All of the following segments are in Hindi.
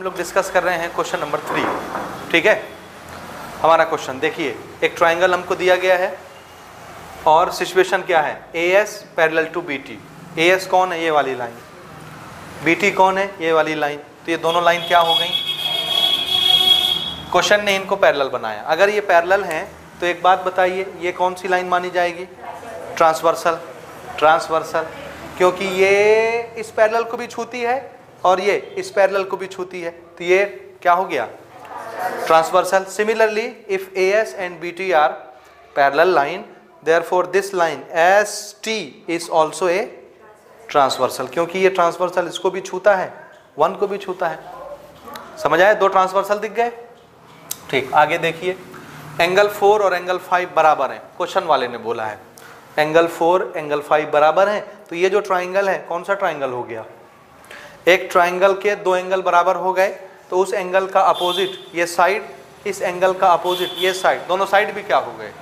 हम लोग डिस्कस कर रहे हैं क्वेश्चन नंबर थ्री ठीक है? हमारा क्वेश्चन देखिए, एक ट्राइंगल हमको दिया गया है, और सिचुएशन क्या है? A S parallel to B T A S कौन है? ये वाली लाइन बी टी कौन है? ये वाली लाइन तो ये दोनों लाइन क्या हो गई? क्वेश्चन ने इनको पैरल बनाया. अगर ये पैरल हैं तो एक बात बताइए, ये कौन सी लाइन मानी जाएगी? ट्रांसवर्सल ट्रांसवर्सल क्योंकि ये इस पैरेलल को भी छूती है और ये इस पैरेलल को भी छूती है। तो ये क्या हो गया? Transversal similarly if A S and B T are parallel line therefore this line S T is also a transversal क्योंकि ये ट्रांसवर्सल इसको भी छूता है वन को भी छूता है। समझ आए दो ट्रांसवर्सल दिख गए? ठीक, आगे देखिए। एंगल फोर और एंगल फाइव बराबर हैं। क्वेश्चन वाले ने बोला है। एंगल फोर एंगल फाइव बराबर हैं। तो ये जो ट्राइंगल है, कौन सा ट्राइंगल हो गया? एक ट्राइंगल के दो एंगल बराबर हो गए तो उस एंगल का अपोजिट ये साइड इस एंगल का अपोजिट ये साइड दोनों साइड भी क्या हो गए?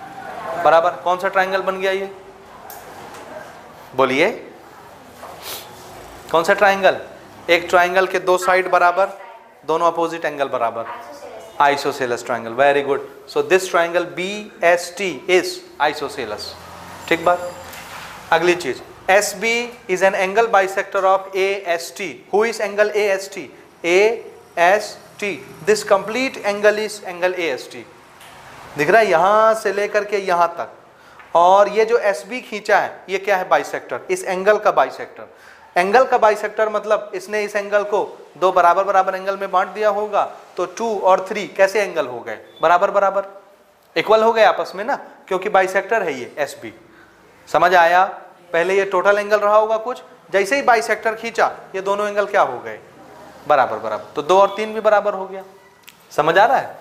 बराबर, कौन सा ट्राइंगल बन गया ये? बोलिए। कौन सा ट्राइंगल एक ट्राइंगल के दो साइड बराबर, दोनों अपोजिट एंगल बराबर। Isosceles triangle very good so this triangle B S T is isosceles ठीक बात? अगली चीज़। S B is an angle bisector of A S T who is angle A S T A S T this complete angle is angle A S T दिख रहा है? यहाँ से लेकर के यहाँ तक। और ये जो एस बी खींचा है, ये क्या है? बाइसेक्टर इस एंगल का बाइसेक्टर एंगल का बाइसेक्टर मतलब इसने इस एंगल को दो बराबर बराबर एंगल में बांट दिया होगा तो टू और थ्री कैसे एंगल हो गए? बराबर बराबर? इक्वल हो गए आपस में ना? क्योंकि बाइसेक्टर है ये एस समझ आया? पहले ये टोटल एंगल रहा होगा कुछ, जैसे ही बाइसेक्टर खींचा, ये दोनों एंगल क्या हो गए? बराबर बराबर। तो दो और तीन भी बराबर हो गया। समझ आ रहा है?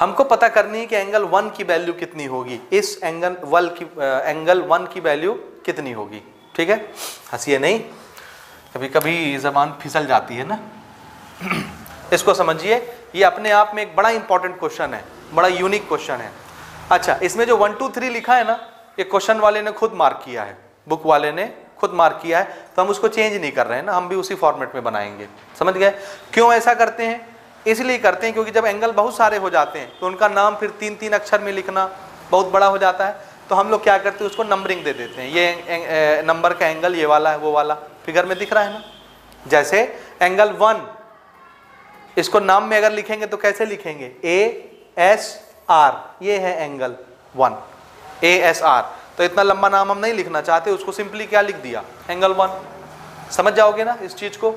हमको पता करनी है कि एंगल वन की वैल्यू कितनी होगी। इस एंगल वल की एंगल वन की वैल्यू कितनी होगी? ठीक है? हंसिए नहीं? कभी कभी जबान फिसल जाती है ना? इसको समझिए, ये अपने आप में एक बड़ा इंपॉर्टेंट क्वेश्चन है, बड़ा यूनिक क्वेश्चन है। अच्छा इसमें जो वन टू थ्री लिखा है ना ये क्वेश्चन वाले ने खुद मार्क किया है, बुक वाले ने खुद मार्क किया है तो हम उसको चेंज नहीं कर रहे हैं ना, हम भी उसी फॉर्मेट में बनाएँगे। समझ गए? क्यों ऐसा करते हैं? इसलिए करते हैं क्योंकि जब एंगल बहुत सारे हो जाते हैं तो उनका नाम फिर तीन तीन अक्षर में लिखना बहुत बड़ा हो जाता है तो हम लोग क्या करते हैं, उसको नंबरिंग दे देते हैं। ये नंबर का एंगल ये वाला है वो वाला फिगर में दिख रहा है ना? जैसे एंगल वन इसको नाम में अगर लिखेंगे तो कैसे लिखेंगे? ए एस आर ये है angle one A S R तो इतना लंबा नाम हम नहीं लिखना चाहते, उसको सिंपली क्या लिख दिया? एंगल वन समझ जाओगे ना इस चीज़ को?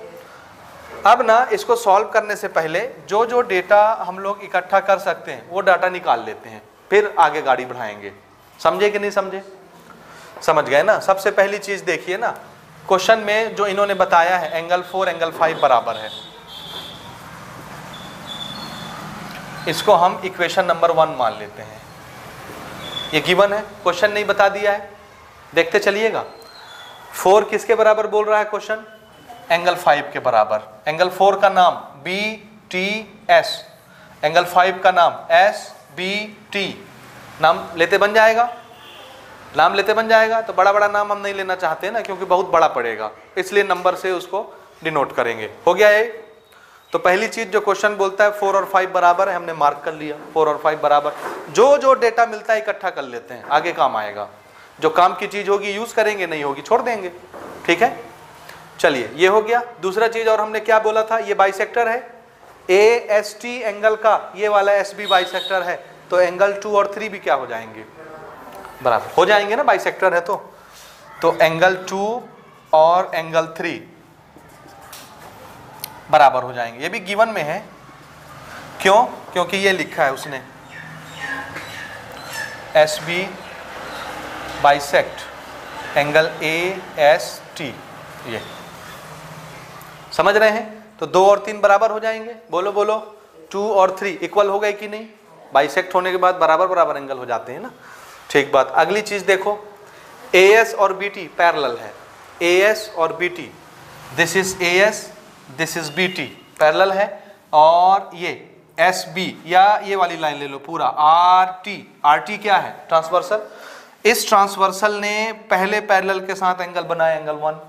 अब ना इसको सॉल्व करने से पहले जो जो डेटा हम लोग इकट्ठा कर सकते हैं, वो डाटा निकाल लेते हैं, फिर आगे गाड़ी बढ़ाएँगे। समझे कि नहीं समझे? समझ गए ना? सबसे पहली चीज़ देखिए ना क्वेश्चन में जो इन्होंने बताया है एंगल फोर एंगल फाइव बराबर है। इसको हम इक्वेशन नंबर वन मान लेते हैं। ये गिवन है क्वेश्चन नहीं बता दिया है। देखते चलिएगा। फोर किसके बराबर बोल रहा है क्वेश्चन एंगल फाइव के बराबर। एंगल फोर का नाम B T S angle five का नाम एस बी टी नाम लेते बन जाएगा। नाम लेते बन जाएगा तो बड़ा बड़ा नाम हम नहीं लेना चाहते ना, क्योंकि बहुत बड़ा पड़ेगा। इसलिए नंबर से उसको डिनोट करेंगे। हो गया ये तो पहली चीज़ जो क्वेश्चन बोलता है फोर और फाइव बराबर है, हमने मार्क कर लिया फोर और फाइव बराबर। जो जो डेटा मिलता है, इकट्ठा कर लेते हैं, आगे काम आएगा। जो काम की चीज़ होगी यूज़ करेंगे, नहीं होगी, छोड़ देंगे। ठीक है? चलिए, ये हो गया। दूसरा चीज़, और हमने क्या बोला था? ये बाइसेक्टर है। ए एस टी एंगल का, ये वाला एस बी बाइसेक्टर है। तो एंगल टू और थ्री भी क्या हो जाएँगे? बराबर। हो जाएँगे ना बाइसेक्टर है तो? तो एंगल टू और एंगल थ्री बराबर हो जाएँगे। ये भी गिवन में है। क्यों? क्योंकि ये लिखा है उसने। S B bisect angle A S T ये। समझ रहे हैं? तो दो और तीन बराबर हो जाएँगे। बोलो बोलो। टू और थ्री इक्वल हो गए कि नहीं? बाइसेक्ट होने के बाद बराबर बराबर एंगल हो जाते हैं ना। ठीक बात। अगली चीज़ देखो। ए एस और बी टी पैरल है। ए एस और B T this is A S this is B T parallel है और ये एस बी या ये वाली लाइन ले लो पूरा। आर टी आर टी क्या है? ट्रांसवर्सल इस ट्रांसवर्सल ने पहले पैरल के साथ एंगल बनाया एंगल वन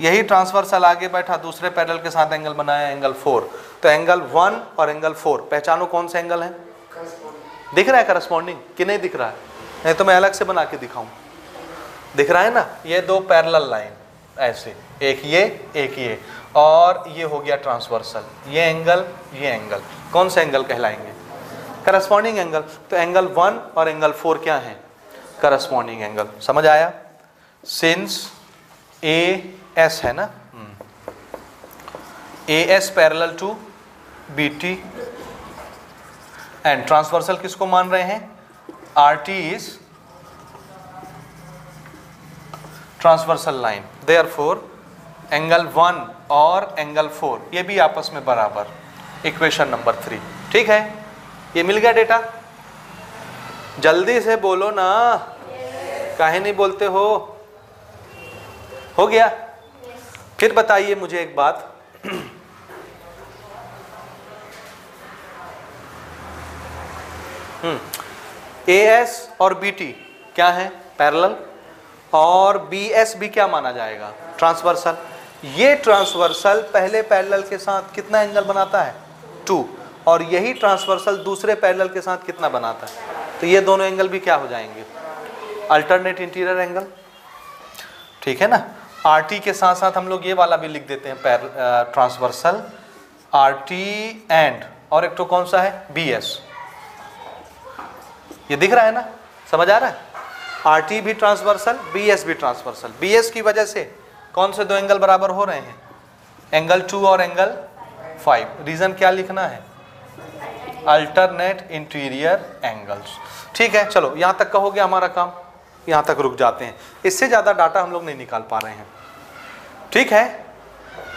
यही ट्रांसवर्सल आगे बैठा दूसरे पैरल के साथ एंगल बनाया एंगल फोर तो एंगल वन और एंगल फोर पहचानो कौन से एंगल है? दिख रहा है करस्पॉन्डिंग कि नहीं दिख रहा है? नहीं तो मैं अलग से बना के दिखाऊँ। दिख रहा है ना? ये दो पैरल लाइन ऐसे, एक ये एक ये। और ये हो गया ट्रांसवर्सल ये एंगल ये एंगल कौन सा एंगल कहलाएँगे? करस्पॉन्डिंग एंगल तो एंगल वन और एंगल फोर क्या है? करस्पॉन्डिंग एंगल समझ आया? सिंस ए एस है ना? A S parallel to B T and transversal किसको मान रहे हैं? R T is transversal line therefore angle one और एंगल फोर ये भी आपस में बराबर। इक्वेशन नंबर थ्री ठीक है? ये मिल गया डेटा जल्दी से बोलो ना। काहे नहीं बोलते हो? हो गया? फिर बताइए मुझे एक बात। ए एस और बी टी क्या है? पैरेलल और बी एस भी क्या माना जाएगा? ट्रांसवर्सल ये ट्रांसवर्सल पहले पैरेलल के साथ कितना एंगल बनाता है? टू और यही ट्रांसवर्सल दूसरे पैरेलल के साथ कितना बनाता है? तो ये दोनों एंगल भी क्या हो जाएँगे? अल्टरनेट इंटीरियर एंगल ठीक है ना? आर टी के साथ साथ हम लोग ये वाला भी लिख देते हैं ट्रांसवर्सल आर टी एंड और एक तो कौन सा है? बी एस ये दिख रहा है ना? समझ आ रहा है? आर टी भी ट्रांसवर्सल बी एस भी ट्रांसवर्सल बी एस की वजह से कौन से दो एंगल बराबर हो रहे हैं? एंगल टू और एंगल फाइव रीजन क्या लिखना है? अल्टरनेट इंटीरियर एंगल्स ठीक है चलो यहाँ तक का हो गया हमारा काम। यहाँ तक रुक जाते हैं। इससे ज़्यादा डाटा हम लोग नहीं निकाल पा रहे हैं। ठीक है?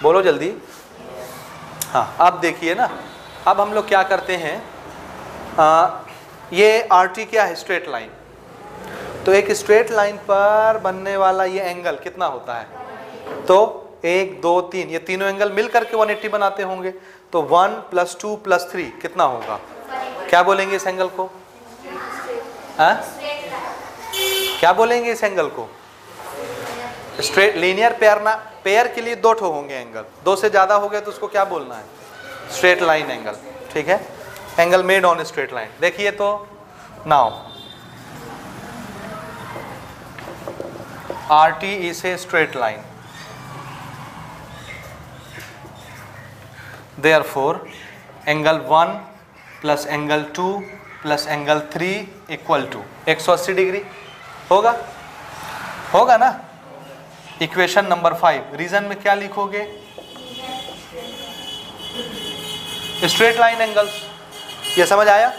बोलो जल्दी। हाँ अब देखिए ना। अब हम लोग क्या करते हैं? आ, ये आर टी क्या है? स्ट्रेट लाइन तो एक स्ट्रेट लाइन पर बनने वाला ये एंगल कितना होता है? तो एक, दो, तीन, ये तीनों एंगल मिल करके 180 बनाते होंगे। तो one plus two plus three कितना होगा? क्या बोलेंगे इस एंगल को? आ? क्या बोलेंगे इस एंगल को? स्ट्रेट लीनियर पेयर ना पेयर के लिए दो ठो होंगे एंगल दो से ज़्यादा हो गए तो उसको क्या बोलना है? स्ट्रेट लाइन एंगल ठीक है? Angle made on straight line देखिए तो now R T is a straight line. Therefore angle one plus angle two plus angle three equal to एक सौ अस्सी डिग्री होगा? होगा ना? इक्वेशन नंबर फाइव रीजन में क्या लिखोगे? स्ट्रेट लाइन एंगल्स ये समझ आया?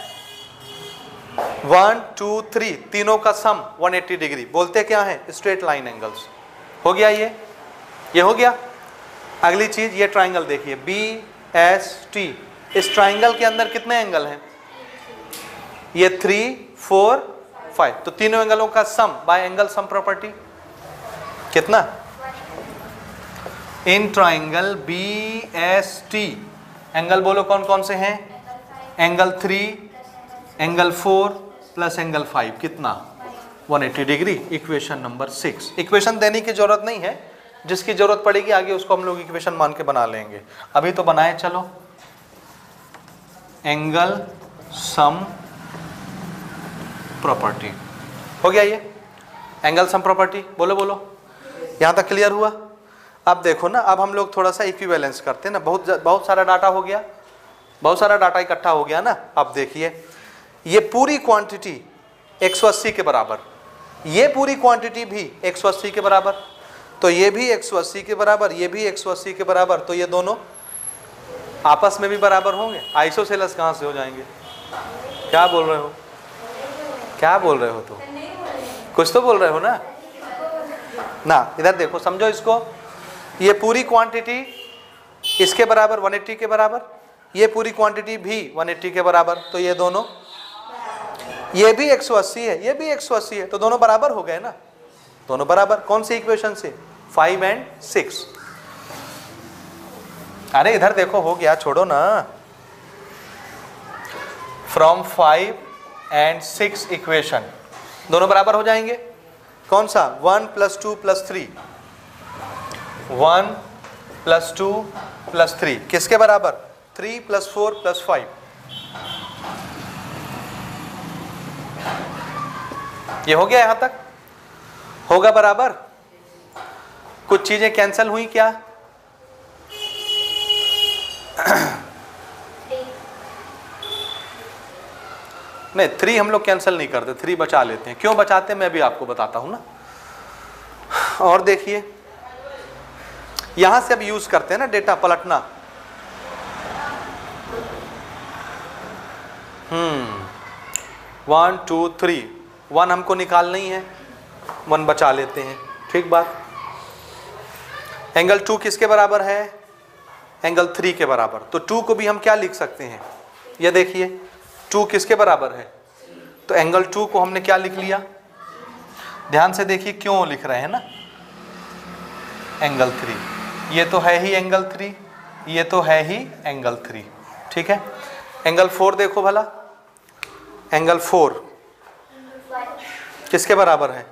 वन टू थ्री तीनों का सम 180 डिग्री बोलते क्या है? स्ट्रेट लाइन एंगल्स हो गया ये? ये हो गया? अगली चीज़, ये ट्राइंगल देखिए. बी एस टी इस ट्राइंगल के अंदर कितने एंगल हैं? ये थ्री फोर फाइव तो तीनों एंगलों का sum by angle sum property कितना? In triangle B S T angle बोलो कौन कौन से हैं? Angle three angle four plus angle five कितना? 180 degree equation number six equation देने की ज़रूरत नहीं है। जिसकी ज़रूरत पड़ेगी, आगे उसको हम लोग इक्वेशन मान के बना लेंगे। अभी तो बनाए, चलो। एंगल सम प्रॉपर्टी हो गया ये? एंगल सम प्रॉपर्टी बोलो बोलो। यहाँ तक क्लियर हुआ? अब देखो ना, अब हम लोग थोड़ा सा इक्विवेलेंस करते हैं ना। बहुत बहुत सारा डाटा हो गया। बहुत सारा डाटा इकट्ठा हो गया ना। अब देखिए। ये पूरी क्वांटिटी 180 के बराबर। ये पूरी क्वांटिटी भी 180 के बराबर। तो ये भी 180 के बराबर, ये भी 180 के बराबर तो ये दोनों आपस में भी बराबर होंगे। आइसोसेलस कहाँ से हो जाएँगे? क्या बोल रहे हो? क्या बोल रहे हो तुम? तो कुछ तो बोल रहे हो ना? ना, इधर देखो, समझो इसको। ये पूरी क्वांटिटी इसके बराबर 180 के बराबर। ये पूरी क्वांटिटी भी 180 के बराबर तो ये दोनों ये भी 180 है, ये भी 180 है तो दोनों बराबर हो गए ना? दोनों बराबर? कौन सी इक्वेशन से? Five and six. अरे इधर देखो, हो गया, छोड़ो ना। From five and six equation दोनों बराबर हो जाएँगे? कौन सा? One plus two plus three one plus two plus three किसके बराबर? Three plus four plus five ये हो गया यहाँ तक? होगा बराबर। कुछ चीज़ें कैंसिल हुई क्या? नहीं थ्री हम लोग कैंसिल नहीं करते थ्री बचा लेते हैं। क्यों बचाते हैं, मैं भी आपको बताता हूँ ना। और देखिए, यहाँ से अब यूज़ करते हैं ना डेटा पलटना। हम्म वन टू थ्री वन हमको निकाल नहीं है। वन बचा लेते हैं। ठीक बात? एंगल टू किसके बराबर है? एंगल थ्री के बराबर। तो टू को भी हम क्या लिख सकते हैं? ये देखिए, टू किसके बराबर है? तो एंगल टू को हमने क्या लिख लिया? ध्यान से देखिए क्यों लिख रहे हैं ना? Angle three. ये तो है ही एंगल थ्री। ये तो है ही एंगल थ्री। ठीक है? एंगल फोर देखो भला। Angle four. किसके बराबर है?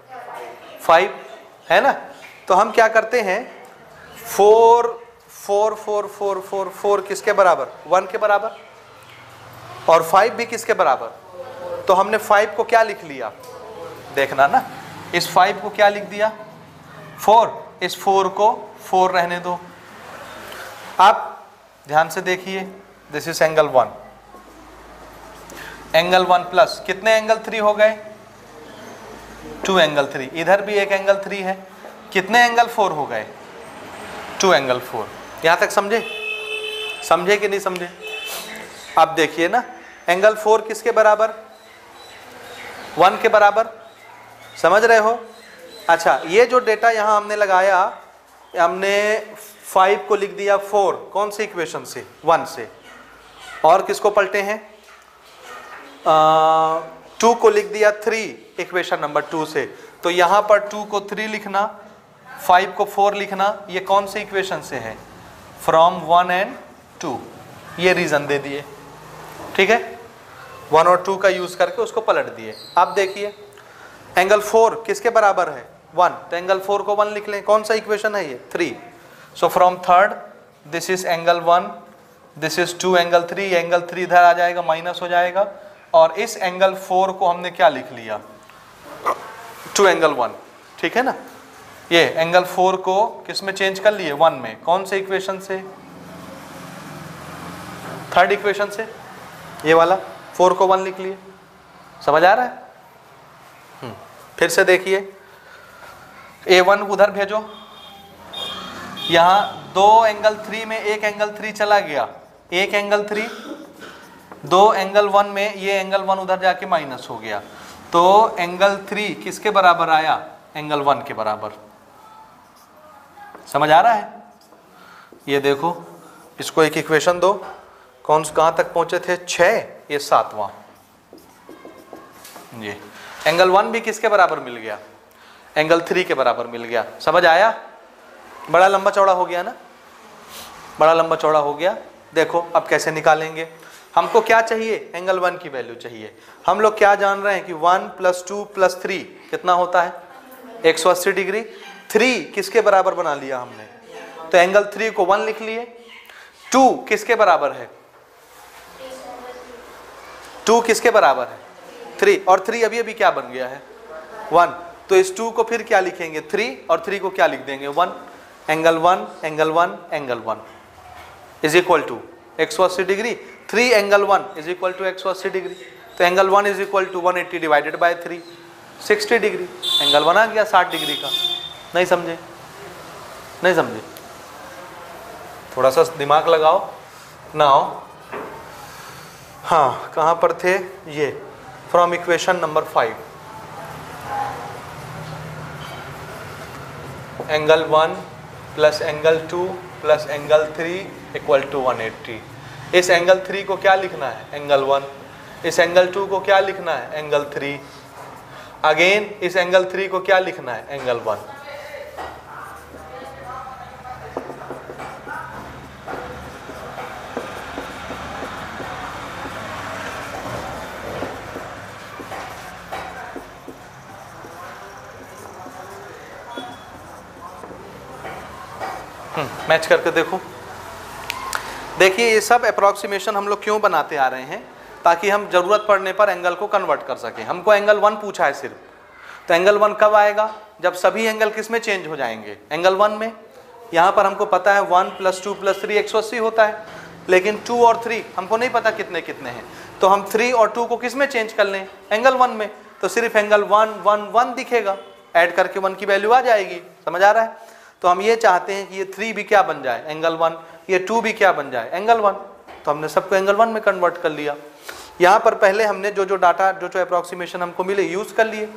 फाइव है ना? तो हम क्या करते हैं? Four four four four four four किसके बराबर? वन के बराबर? और फाइव भी किसके बराबर? तो हमने फाइव को क्या लिख लिया? देखना ना। इस फाइव को क्या लिख दिया? फोर इस फोर को फोर रहने दो। आप ध्यान से देखिए। This is angle one angle one plus कितने एंगल थ्री हो गए? टू एंगल थ्री इधर भी एक एंगल थ्री है। कितने एंगल फोर हो गए? टू एंगल फोर यहाँ तक समझे? समझे कि नहीं समझे? आप देखिए ना एंगल फोर किसके बराबर? वन के बराबर। समझ रहे हो? अच्छा ये जो डेटा यहाँ हमने लगाया, हमने फाइव को लिख दिया फोर कौन से इक्वेशन से? वन से। और किसको पलटे हैं? टू को लिख दिया थ्री इक्वेशन नंबर टू से। तो यहाँ पर टू को थ्री लिखना फाइव को फोर लिखना, ये कौन से इक्वेशन से है? फ्रॉम वन एंड टू ये रीजन दे दिए। ठीक है? वन और टू का यूज़ करके उसको पलट दिए। आप देखिए। एंगल फोर किसके बराबर है? वन तो एंगल फोर को वन लिख लें। कौन सा इक्वेशन है ये? Three so from third this is angle one this is two angle three angle three इधर आ जाएगा माइनस हो जाएगा। और इस एंगल फोर को हमने क्या लिख लिया? टू एंगल वन ठीक है ना? ये एंगल फोर को किसमें चेंज कर लिए? वन में। कौन से इक्वेशन से? थर्ड इक्वेशन से। ये वाला। फोर को वन लिख लिए। समझ आ रहा है? हम्म, फिर से देखिए। ए वन उधर भेजो। यहाँ दो एंगल थ्री में एक एंगल थ्री चला गया। एक एंगल थ्री दो एंगल वन में ये एंगल वन उधर जाके माइनस हो गया। तो एंगल थ्री किसके बराबर आया? एंगल वन के बराबर। समझ आ रहा है? ये देखो, इसको एक इक्वेशन दो। कौन कहाँ तक पहुँचे थे? छ ये सातवां। ये। एंगल वन भी किसके बराबर मिल गया? एंगल थ्री के बराबर मिल गया। समझ आया? बड़ा लंबा चौड़ा हो गया ना? बड़ा लंबा चौड़ा हो गया। देखो, अब कैसे निकालेंगे? हमको क्या चाहिए? एंगल वन की वैल्यू चाहिए। हम लोग क्या जान रहे हैं कि one plus two plus three कितना होता है? एक सौ अस्सी डिग्री। थ्री किसके बराबर बना लिया हमने? तो एंगल थ्री को वन लिख लिए। टू किसके बराबर है? टू किसके बराबर है? थ्री और थ्री अभी अभी क्या बन गया है? वन तो इस टू को फिर क्या लिखेंगे? थ्री और थ्री को क्या लिख देंगे? One angle one angle one angle one is equal to एक सौ अस्सी degree. Three angle one is equal to एक सौ अस्सी डिग्री तो angle one is equal to one eighty divided by three sixty degree angle one आ गया साठ डिग्री का। नहीं समझे? नहीं समझे? थोड़ा सा दिमाग लगाओ। ना हो हाँ कहाँ पर थे? ये from equation number five angle one plus angle two plus angle three equal to one eighty इस एंगल थ्री को क्या लिखना है? एंगल वन इस एंगल टू को क्या लिखना है? एंगल थ्री अगेन इस एंगल थ्री को क्या लिखना है? एंगल वन मैच करके देखो। देखिए, ये सब अप्रॉक्सीमेशन हम लोग क्यों बनाते आ रहे हैं? ताकि हम ज़रूरत पड़ने पर एंगल को कन्वर्ट कर सकें। हमको एंगल वन पूछा है सिर्फ़। तो एंगल वन कब आएगा? जब सभी एंगल किसमें चेंज हो जाएँगे? एंगल वन में। यहाँ पर हमको पता है one plus two plus three एक सौ अस्सी होता है। लेकिन टू और थ्री हमको नहीं पता कितने कितने हैं। तो हम थ्री और टू को किसमें चेंज कर लें? एंगल वन में। तो सिर्फ़ एंगल वन वन वन दिखेगा। ऐड करके वन की वैल्यू आ जाएगी। समझ आ रहा है? तो हम ये चाहते हैं कि ये थ्री भी क्या बन जाए? एंगल वन ये टू भी क्या बन जाए? एंगल वन तो हमने सबको एंगल वन में कन्वर्ट कर लिया। यहाँ पर पहले हमने जो जो डाटा जो जो अप्रोक्सीमेशन हमको मिले यूज़ कर लिए।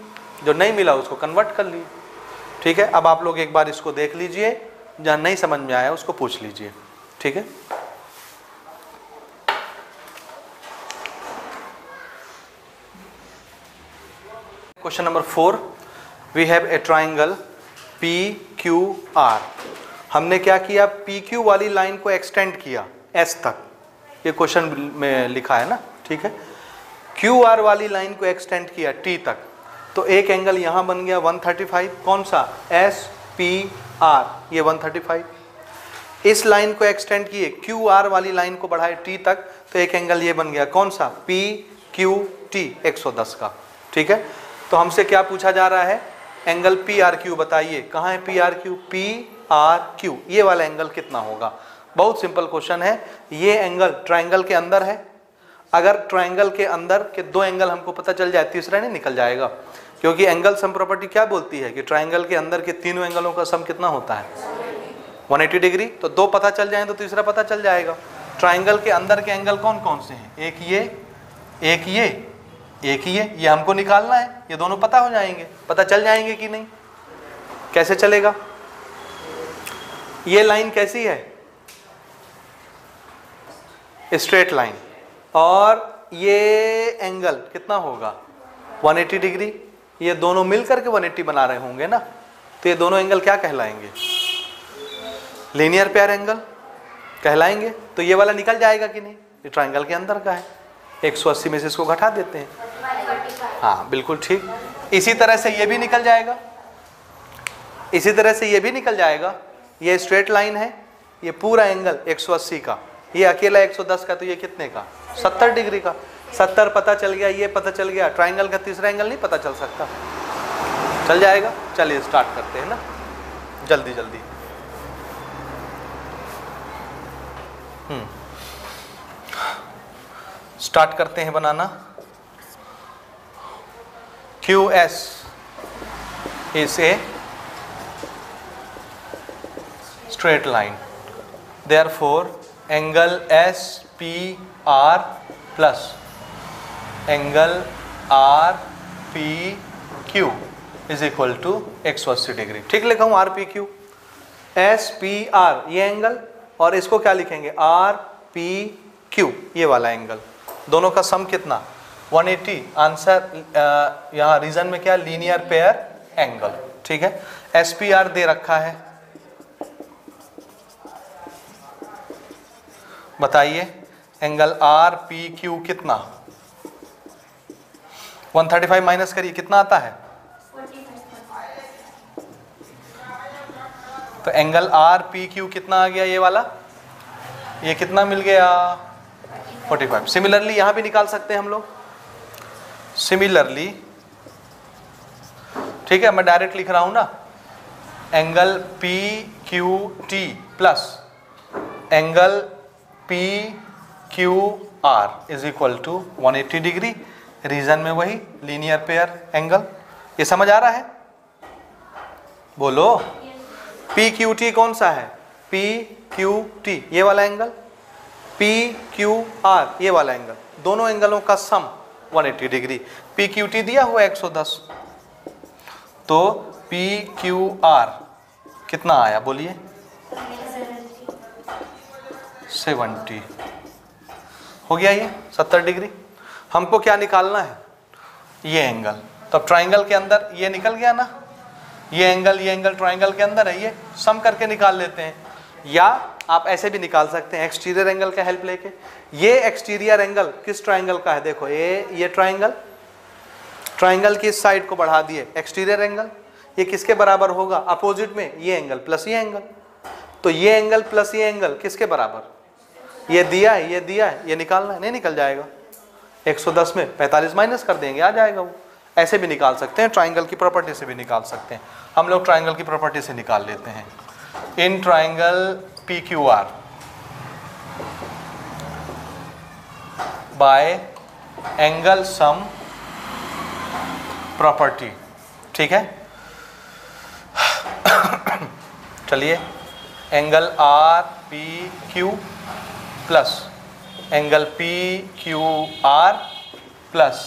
जो नहीं मिला, उसको कन्वर्ट कर लिए। ठीक है? अब आप लोग एक बार इसको देख लीजिए। जहाँ नहीं समझ में आया, उसको पूछ लीजिए। ठीक है? Question number four we have a triangle P Q R हमने क्या किया? पी क्यू वाली लाइन को एक्सटेंड किया एस तक। ये क्वेश्चन में लिखा है ना? ठीक है? क्यू आर वाली लाइन को एक्सटेंड किया टी तक। तो एक एंगल यहाँ बन गया 135 कौन सा? एस पी आर ये 135 इस लाइन को एक्सटेंड किए क्यू आर वाली लाइन को बढ़ाए टी तक। तो एक एंगल ये बन गया। कौन सा? पी क्यू टी 110 का। ठीक है? तो हमसे क्या पूछा जा रहा है? एंगल पी आर क्यू बताइए। कहाँ है P R Q P R Q ये वाला एंगल कितना होगा? बहुत सिंपल क्वेश्चन है। ये एंगल ट्राइंगल के अंदर है। अगर ट्राइंगल के अंदर के दो एंगल हमको पता चल जाए, तीसरा नहीं निकल जाएगा। क्योंकि एंगल सम प्रॉपर्टी क्या बोलती है कि ट्राइंगल के अंदर के तीनों एंगलों का सम कितना होता है? 180 डिग्री तो दो पता चल जाए तो तीसरा पता चल जाएगा। ट्राइंगल के अंदर के एंगल कौन कौन से हैं? एक ये एक ये, एक है ये हमको निकालना है। ये दोनों पता हो जाएँगे। पता चल जाएँगे कि नहीं? कैसे चलेगा? ये लाइन कैसी है? Straight line. और ये एंगल कितना होगा? 180 डिग्री। ये दोनों मिलकर के 180 बना रहे होंगे ना? तो ये दोनों एंगल क्या कहलाएँगे? लीनियर पेयर एंगल कहलाएँगे? तो ये वाला निकल जाएगा कि नहीं? ये ट्राइंगल के अंदर का है। 180 में से इसको घटा देते हैं। हाँ बिल्कुल ठीक। इसी तरह से ये भी निकल जाएगा। इसी तरह से ये भी निकल जाएगा। ये स्ट्रेट लाइन है, ये पूरा एंगल 180 का। ये अकेला 110 का तो ये कितने का? 70 डिग्री का। 70 पता चल गया, ये पता चल गया। ट्राइंगल का तीसरा एंगल नहीं पता चल सकता। चल जाएगा? चलिए स्टार्ट करते हैं ना। जल्दी जल्दी। हम्म। स्टार्ट करते हैं बनाना। Q S is a S P R plus angle R P Q is equal to एक सौ अस्सी डिग्री ठीक लिखा हूँ R P Q S P R ये एंगल और इसको क्या लिखेंगे? आर पी क्यू ये वाला एंगल दोनों का सम कितना? 180 आंसर यहाँ रीजन में क्या? लीनियर पेयर एंगल ठीक है? एस पी आर दे रखा है। बताइए एंगल आर पी क्यू कितना? 135 माइनस करिए, कितना आता है? तो एंगल आर पी क्यू कितना आ गया ये वाला? ये कितना मिल गया? 45 सिमिलरली यहाँ भी निकाल सकते हैं हम लोग। सिमिलरली ठीक है, मैं डायरेक्ट लिख रहा हूँ ना? Angle P Q T plus angle P Q R is equal to 180 degree reason में वही लीनियर पेयर एंगल ये समझ आ रहा है? बोलो। पी क्यू टी कौन सा है? पी क्यू टी ये वाला एंगल पी क्यू आर ये वाला एंगल दोनों एंगलों का sum 180 degree P Q T दिया हुआ 110 तो पी क्यू आर कितना आया? बोलिए। 70 हो गया ये 70 डिग्री। हमको क्या निकालना है? ये एंगल तो ट्राइंगल के अंदर ये निकल गया ना? ये एंगल ये एंगल ट्राइंगल के अंदर है ये। सम करके निकाल लेते हैं। या आप ऐसे भी निकाल सकते हैं एक्सटीरियर एंगल का हेल्प लेके। ये एक्सटीरियर एंगल किस ट्राइंगल का है? देखो, ये ये ट्राइंगल ट्राइंगल की इस साइड को बढ़ा दिए। एक्सटीरियर एंगल ये किसके बराबर होगा? अपोजिट में ये एंगल प्लस ये एंगल तो ये एंगल प्लस ये एंगल किसके बराबर? ये दिया है, ये दिया है, ये निकालना है, नहीं निकल जाएगा। 110 में 45 माइनस कर देंगे, आ जाएगा वो। ऐसे भी निकाल सकते हैं ट्राइंगल की प्रॉपर्टी से भी निकाल सकते हैं। हम लोग ट्राइंगल की प्रॉपर्टी से निकाल लेते हैं। In triangle P Q R by angle sum property ठीक है? चलिए। Angle R P Q plus angle P Q R plus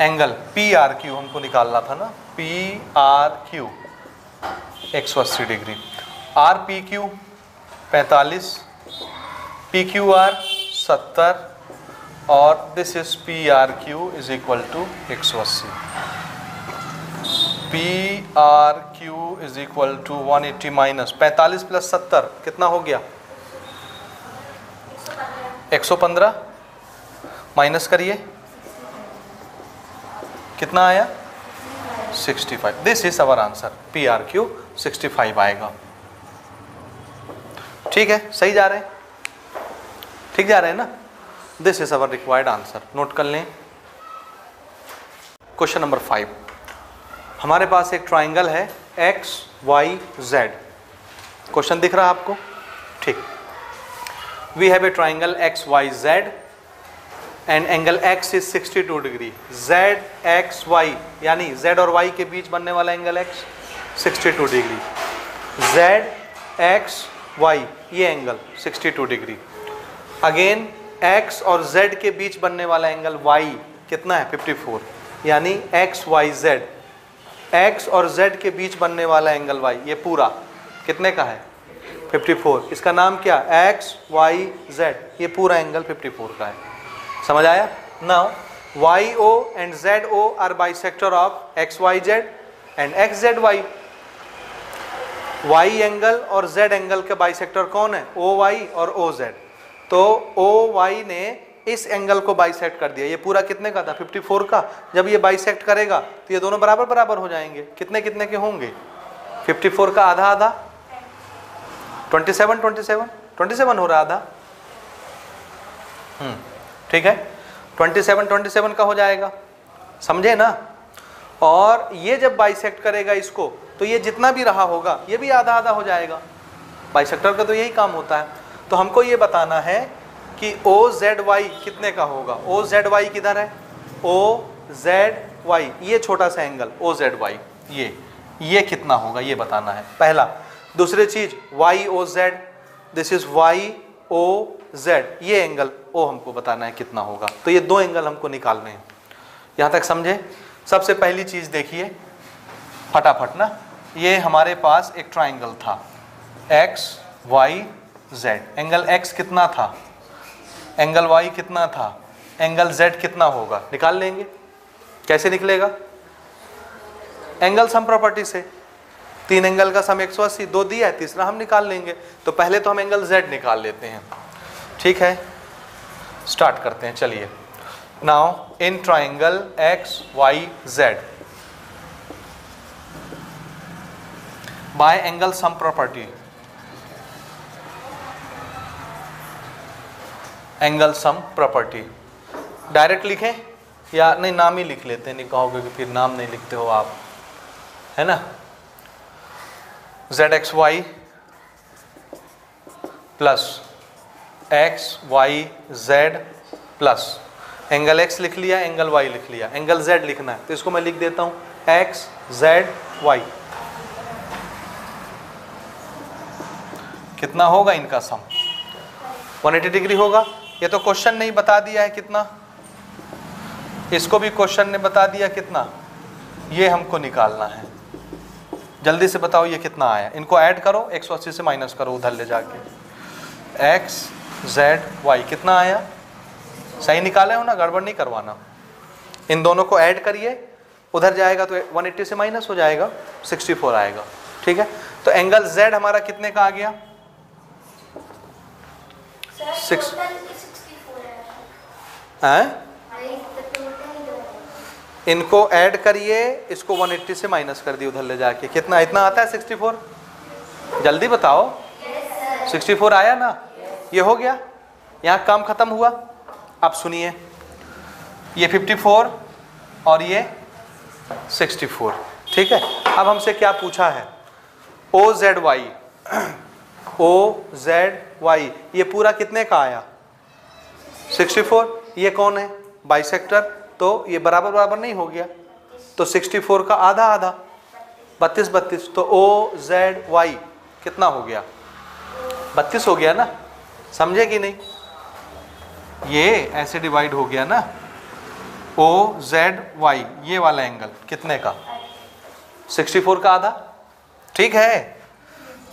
angle P R Q हमको निकालना था ना? पी आर क्यू एक सौ अस्सी डिग्री आर पी क्यू पैंतालीस पी क्यू आर सत्तर, और this is P R Q is equal to एक सौ अस्सी P R Q is equal to one eighty minus पैंतालीस प्लस सत्तर, कितना हो गया? एक सौ पंद्रह? माइनस करिए। कितना आया? Sixty five. This is our answer P R Q sixty आएगा। ठीक है? सही जा रहे हैं? ठीक जा रहे हैं ना? This is our required answer note कर लें। क्वेश्चन नंबर फाइव हमारे पास एक ट्राइंगल है एक्स वाई जेड क्वेश्चन दिख रहा है आपको? ठीक। A triangle X Y Z and angle X is 62 degree Z X Y यानी जेड और वाई के बीच बनने वाला angle X 62 degree Z X Y ये एंगल 62 डिग्री अगेन x और z के बीच बनने वाला एंगल y कितना है? 54 यानी x, y, z. X और z के बीच बनने वाला एंगल y, ये पूरा कितने का है? 54 इसका नाम क्या? X, y, z. ये पूरा एंगल 54 का है। समझ आया? Now y, o and Z O R bisector of X Y Z and X Z Y Y angle और जेड एंगल के बाई सेक्टर कौन है? ओ वाई और ओ जेड तो ओ वाई ने इस एंगल को बाइसेक्ट कर दिया। ये पूरा कितने का था? 54 का। जब ये बाइसेक्ट करेगा तो ये दोनों बराबर बराबर हो जाएँगे। कितने कितने के होंगे? 54 का आधा आधा 27 27? 27 हो रहा आधा। हम्म ठीक है? 27 27 का हो जाएगा। समझे ना? और ये जब बाइसेक्ट करेगा इसको तो ये जितना भी रहा होगा, ये भी आधा आधा हो जाएगा। बाइसेक्टर का तो यही काम होता है। तो हमको ये बताना है कि ओ जेड वाई कितने का होगा? ओ जेड वाई किधर है? ओ जेड वाई ये छोटा सा एंगल ओ जेड वाई ये ये कितना होगा? ये बताना है। पहला दूसरी चीज़ Y O Z this is Y O Z ये एंगल ओ हमको बताना है कितना होगा। तो ये दो एंगल हमको निकालने हैं। यहाँ तक समझे? सबसे पहली चीज़ देखिए। फटाफट ना। ये हमारे पास एक ट्राइंगल था। X Y Z angle X कितना था? एंगल वाई कितना था? एंगल जेड कितना होगा? निकाल लेंगे। कैसे निकलेगा? एंगल सम प्रॉपर्टी से। तीन एंगल का सम 180 दो दिया है, तीसरा हम निकाल लेंगे। तो पहले तो हम एंगल जेड निकाल लेते हैं। ठीक है? स्टार्ट करते हैं, चलिए। Now, in triangle X Y Z by angle sum property. Angle sum property. Direct लिखें या नहीं, नाम ही लिख लेते हैं, नहीं कहोगे कि फिर नाम नहीं लिखते हो आप। है ना? Z X Y plus X Y Z plus angle X लिख लिया एंगल वाई लिख लिया. एंगल जेड लिखना है. तो इसको मैं लिख देता हूँ. एक्स जेड वाई कितना होगा इनका सम 180 डिग्री होगा. ये तो क्वेश्चन नहीं बता दिया है कितना. इसको भी क्वेश्चन ने बता दिया कितना. ये हमको निकालना है. जल्दी से बताओ ये कितना आया इनको ऐड करो 180 से माइनस करो उधर ले जाके। x z y कितना आया? सही निकाले हो ना गड़बड़ नहीं करवाना। इन दोनों को ऐड करिए उधर जाएगा तो 180 से माइनस हो जाएगा 64 आएगा। ठीक है? तो एंगल z हमारा कितने का आ गया? सिक्स हैं। इनको ऐड करिए, इसको 180 से माइनस कर दिए उधर ले जाके। कितना, इतना आता है 64 जल्दी बताओ। 64 आया ना? ये हो गया। यहाँ काम खत्म हुआ। अब सुनिए। ये 54 और ये 64 ठीक है? अब हमसे क्या पूछा है? O Z Y O Z Y ये पूरा कितने का आया? 64 ये कौन है? बाइसेक्टर तो ये बराबर बराबर नहीं हो गया। तो 64 का आधा आधा, बत्तीस बत्तीस तो ओ जेड वाई कितना हो गया? बत्तीस हो गया ना? समझे कि नहीं? ये ऐसे डिवाइड हो गया ना? ओ जेड वाई ये वाला एंगल कितने का? 64 का आधा? ठीक है।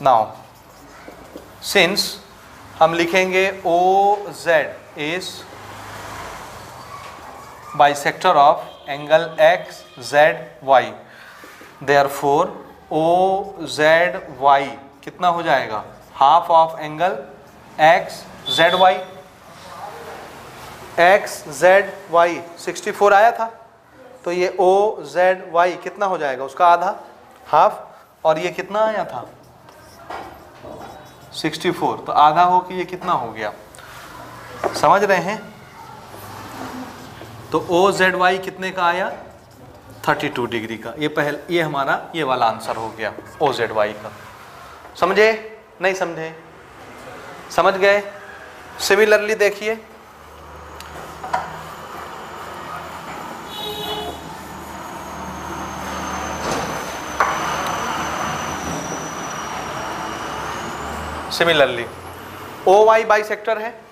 नाउ सिंस हम लिखेंगे O Z is bisector of angle X Z Y therefore O Z Y कितना हो जाएगा? Half of angle X Z Y X Z Y sixty four आया था? तो ये ओ जेड वाई कितना हो जाएगा? उसका आधा? हाफ़ और ये कितना आया था? 64 तो आधा हो कि ये कितना हो गया? समझ रहे हैं? तो ओ जेड वाई कितने का आया? 32 डिग्री का। ये पहल, ये हमारा, ये वाला आंसर हो गया ओ जेड वाई का। समझे? नहीं समझे? समझ गए? सिमिलरली देखिए। Similarly O Y bisector है।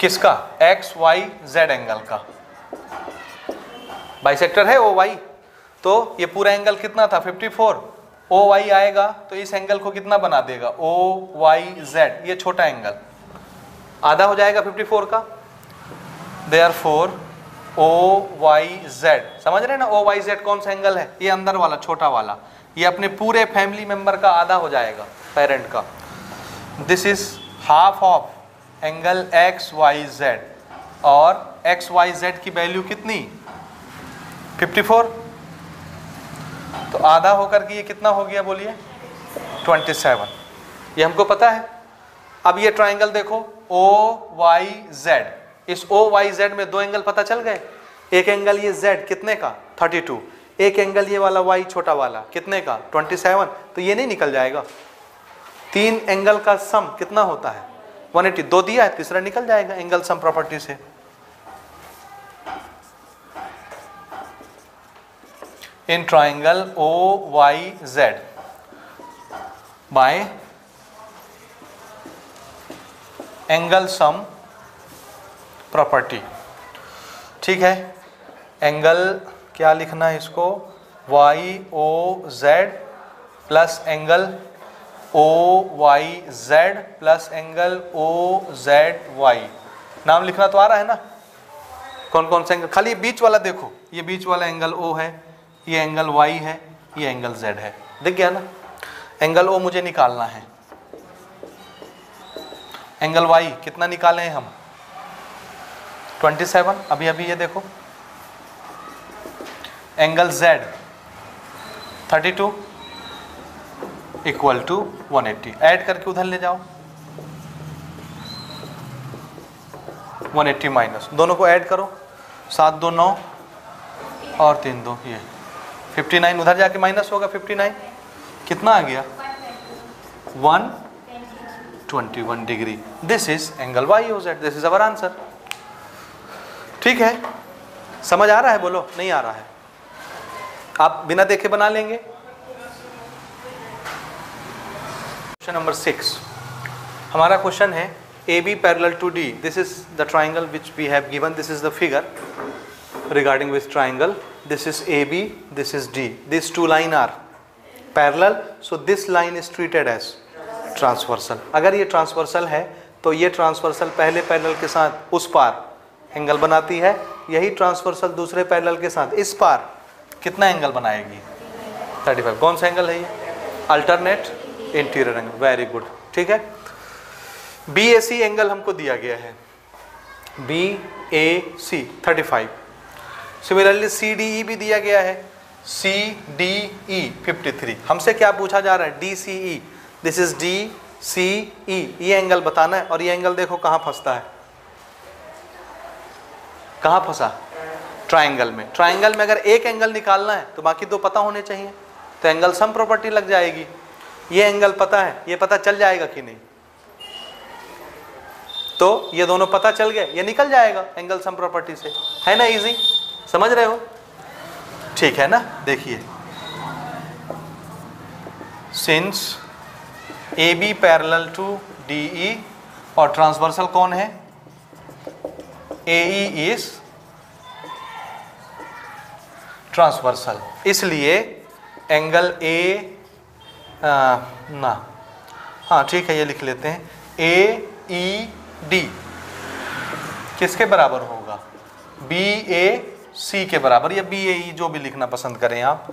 किसका? एक्स वाई जेड एंगल का। बाइसेक्टर है ओ वाई तो ये पूरा एंगल कितना था? 54 ओ वाई आएगा तो इस एंगल को कितना बना देगा? ओ वाई जेड ये छोटा एंगल आधा हो जाएगा 54 का। Therefore O Y Z समझ रहे ना? ओ वाई जेड कौन सा एंगल है? ये अंदर वाला, छोटा वाला। ये अपने पूरे फैमिली मेंबर का आधा हो जाएगा पेरेंट का। This is half of angle X Y Z और एक्स वाई जेड की वैल्यू कितनी? 54 तो आधा होकर के ये कितना हो गया बोलिए? 27 ये हमको पता है? अब ये ट्राइंगल देखो ओ वाई जेड इस ओ वाई जेड में दो एंगल पता चल गए? एक एंगल ये जेड कितने का? 32 एक एंगल ये वाला वाई छोटा वाला कितने का? 27 तो ये नहीं निकल जाएगा. तीन एंगल का सम कितना होता है? 180 दो दिया है, तीसरा निकल जाएगा एंगल सम प्रॉपर्टी से। In triangle O Y Z by angle sum property ठीक है? एंगल क्या लिखना है इसको? Y O Z plus angle O Y Z plus angle O Z Y नाम लिखना तो आ रहा है ना? कौन कौन सा एंगल खाली बीच वाला देखो। ये बीच वाला एंगल ओ है, ये एंगल वाई है, ये एंगल जेड है। दिख गया ना? एंगल ओ मुझे निकालना है। एंगल वाई कितना निकाले हैं हम? 27 अभी अभी ये देखो। Angle Z 32 equal to 180 add करके उधर ले जाओ। 180 माइनस। दोनों को ऐड करो। सात दो नौ और तीन दो, ये। 59 उधर जाके माइनस होगा 59 कितना आ गया? 121 degree. This is angle Y O Z this is our answer ठीक है? समझ आ रहा है? बोलो। नहीं आ रहा है। आप बिना देखे बना लेंगे। क्वेश्चन नंबर सिक्स हमारा क्वेश्चन है A B parallel to D this is the triangle which we have given this is the figure regarding which triangle this is A B this is D this two line are parallel so this line is treated as transversal अगर ये ट्रांसवर्सल है तो ये ट्रांसवर्सल पहले पैरल के साथ उस पार एंगल बनाती है। यही ट्रांसवर्सल दूसरे पैरल के साथ इस पार कितना एंगल बनाएगी? 35 कौन सा एंगल है ये? Alternate interior angle very good ठीक है? बी ए सी एंगल हमको दिया गया है। B A C thirty five similarly C D E भी दिया गया है। C D E fifty three हमसे क्या पूछा जा रहा है? D C E this is D C E ये एंगल बताना है और ये एंगल देखो कहाँ फंसता है। कहाँ फंसा? ट्राइंगल में। ट्राइंगल में अगर एक एंगल निकालना है तो बाकी दो पता होने चाहिए। तो एंगल सम प्रॉपर्टी लग जाएगी। ये एंगल पता है, ये पता चल जाएगा कि नहीं? तो ये दोनों पता चल गए, ये निकल जाएगा एंगल सम प्रॉपर्टी से। है ना इजी समझ रहे हो? ठीक है ना? देखिए। Since A B parallel to D E और ट्रांसवर्सल कौन है? ए ई इज़ ट्रांसवर्सल इसलिए एंगल ए ना। हाँ ठीक है, ये लिख लेते हैं। ए ई डी किसके बराबर होगा? बी ए सी के बराबर। या बी ए ई जो भी लिखना पसंद करें आप।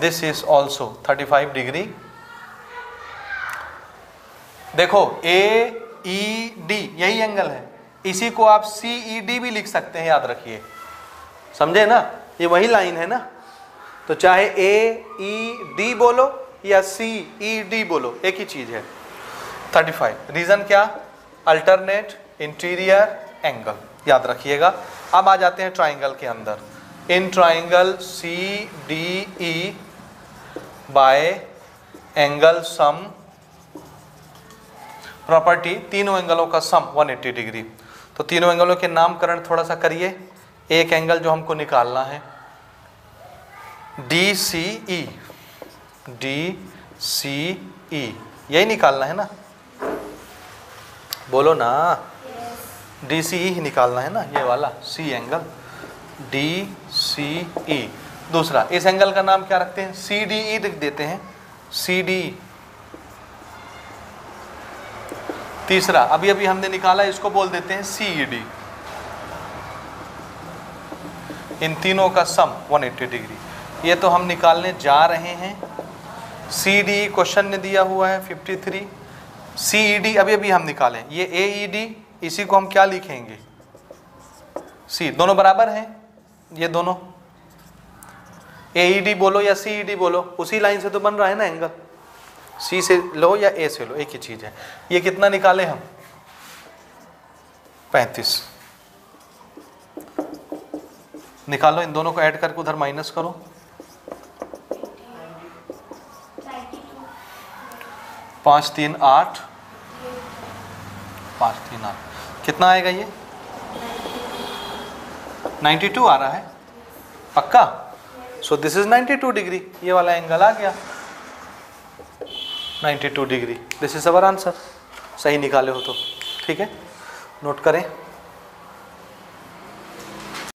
दिस इज़ ऑल्सो 35 डिग्री देखो ए ई डी यही एंगल है। इसी को आप सी ई डी भी लिख सकते हैं, याद रखिए। समझे ना? ये वही लाइन है ना? तो चाहे ए ई डी बोलो या सी ई डी बोलो, एक ही चीज़ है। 35 रीजन क्या? अल्टरनेट इंटीरियर एंगल याद रखिएगा। अब आ जाते हैं ट्राइंगल के अंदर। In triangle C D E by angle sum property तीनों एंगलों का सम 180 डिग्री तो तीनों एंगलों के नामकरण थोड़ा सा करिए। एक एंगल जो हमको निकालना है। D C E D C ई यही निकालना है ना? बोलो ना। डी सी ई निकालना है ना? ये वाला सी एंगल डी सी ई दूसरा, इस एंगल का नाम क्या रखते हैं? सी डी ई लिख देते हैं। सी डी तीसरा, अभी अभी हमने निकाला, इसको बोल देते हैं सी ई डी इन तीनों का सम 180 डिग्री ये तो हम निकालने जा रहे हैं। सी डी क्वेश्चन ने दिया हुआ है 53 सी ई डी अभी अभी हम निकालें। ये ए ई डी इसी को हम क्या लिखेंगे? सी दोनों बराबर हैं? ये दोनों? ए ई डी बोलो या सी ई डी बोलो? उसी लाइन से तो बन रहा है ना एंगल सी से लो या ए से लो, एक ही चीज़ है। ये कितना निकाले हम? पैंतीस। निकालो, इन दोनों को ऐड करके उधर माइनस करो। पाँच तीन आठ। पाँच तीन आठ। कितना आएगा ये? 92 आ रहा है। पक्का? So this is 92 degree. ये वाला एंगल आ गया। 92 degree. This is our answer सही निकाले हो तो। ठीक है? नोट करें।